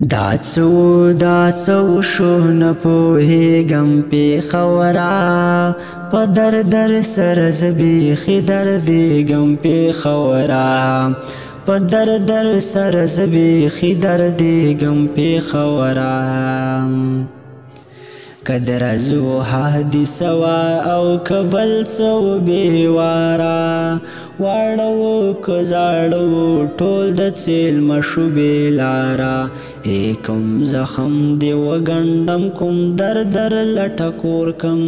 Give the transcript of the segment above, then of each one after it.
دا څو دا څو شو نه پوهېږم پېښوره په در در سره زه بیخي دردېږم پېښوره په در در سره زه بیخي دردېږم پېښوره که درزو حادثه وه او که بل څه بېواره واړه و که زاړه و ټول د څیل مشوبې لارا کوم زخم دی وګنډم کوم در در لټکور کم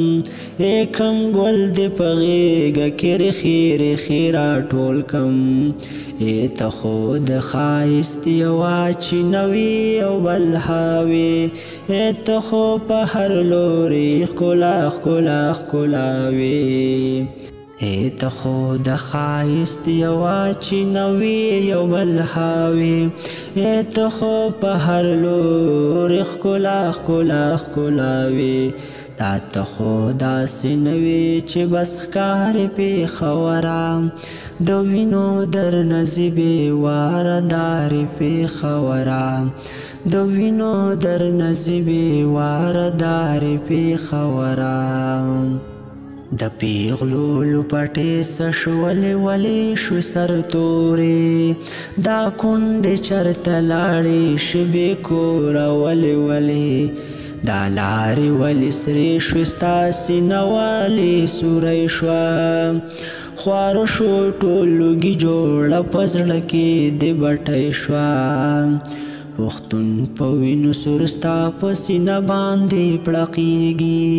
کم ګل دی په غېږه کې رېخې رېخې راټول کم ته خو د ښایست یوه چینوي او بل هاوي ته خو په هر لوري ښکلا ښکلا ښکلا وي اے ته خو د خایست یو چې نوې یو بل هاوي اے ته خو په هر لور خلا خلا خلاوي تا ته خو داسې نوې چې بس ښکار په خورام د وینو در نصیبې واردار په خورام د وینو در نصیبې واردار په خورام د پیغلو لپټې سشولې ولې شو سر تورې دا کونډې چرته لاړې شبې کوره ولې ولې دا لارې ولې سرې شوې ستا سینه والې سوری شوه خوارو شو ټول لوګي جوړه پزړه کې د بټې شوه پختون په وینو سرستا په سینه باندې پړقېږي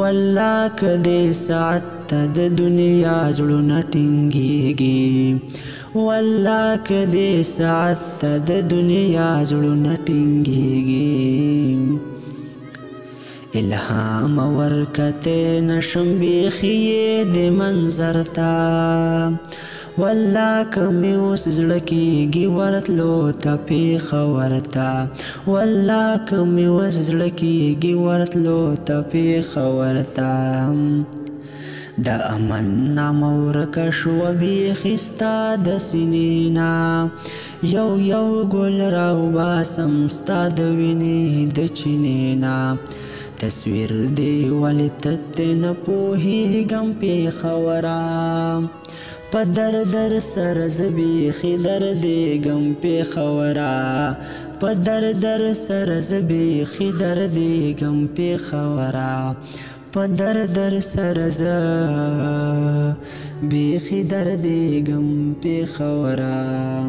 والله کدې ساعت ته د دنیا زړونه ټینګېږي والله کدې ساعت ته د دنیا زړونه ټینګېږي الهام ورکته نشم بیخی د منظر تا والله کمې اوس زړه کېږي ورتلو ته پیښه ورته والله کمې اوس زړه کېږي ورتلو ته پیښه ورته د امن نام ورکه شو بیخستا د سنینا یو یو ګل راو باسم ستا د وینې د چینینا تصویر دی ولی تت نه پوهی غم په خورا په در در سر زبی خدر دی غم په خورا په در در سر زبی خدر دی غم په خورا په در در سر ز بیخی در دی غم په خورا